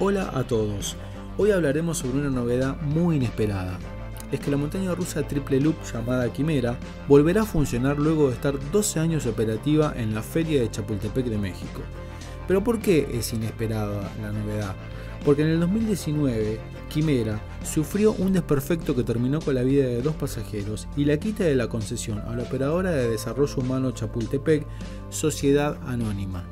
Hola a todos. Hoy hablaremos sobre una novedad muy inesperada. Es que la montaña rusa triple loop llamada Quimera volverá a funcionar luego de estar 12 años operativa en la Feria de Chapultepec de México. Pero ¿por qué es inesperada la novedad? Porque en el 2019 Quimera sufrió un desperfecto que terminó con la vida de dos pasajeros y la quita de la concesión a la operadora de desarrollo humano Chapultepec, Sociedad Anónima.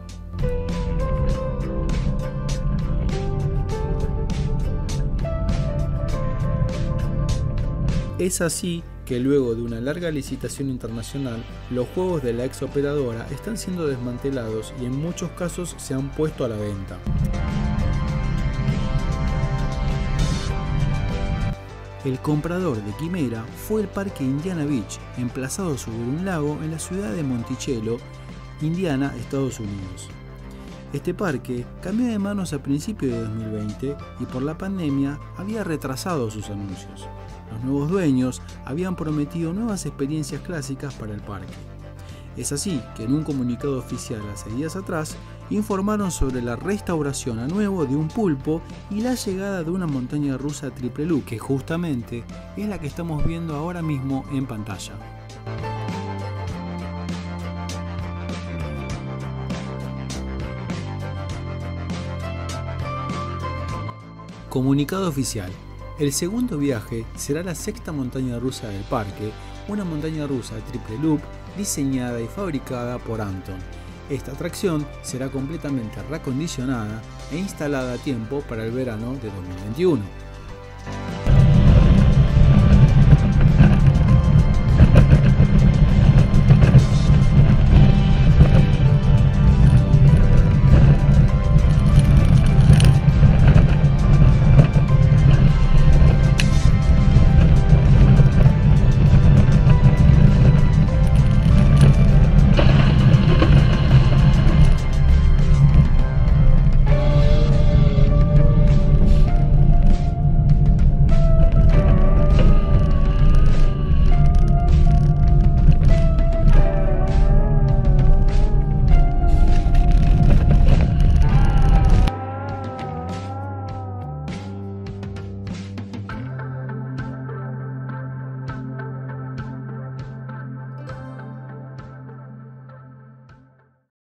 Es así que luego de una larga licitación internacional, los juegos de la ex operadora están siendo desmantelados y en muchos casos se han puesto a la venta. El comprador de Quimera fue el parque Indiana Beach, emplazado sobre un lago en la ciudad de Monticello, Indiana, Estados Unidos. Este parque cambió de manos a principios de 2020 y por la pandemia había retrasado sus anuncios. Los nuevos dueños habían prometido nuevas experiencias clásicas para el parque. Es así que en un comunicado oficial hace días atrás informaron sobre la restauración a nuevo de un pulpo y la llegada de una montaña rusa triple loop, que justamente es la que estamos viendo ahora mismo en pantalla. Comunicado oficial. El segundo viaje será la sexta montaña rusa del parque, una montaña rusa triple loop diseñada y fabricada por Anton. Esta atracción será completamente reacondicionada e instalada a tiempo para el verano de 2021.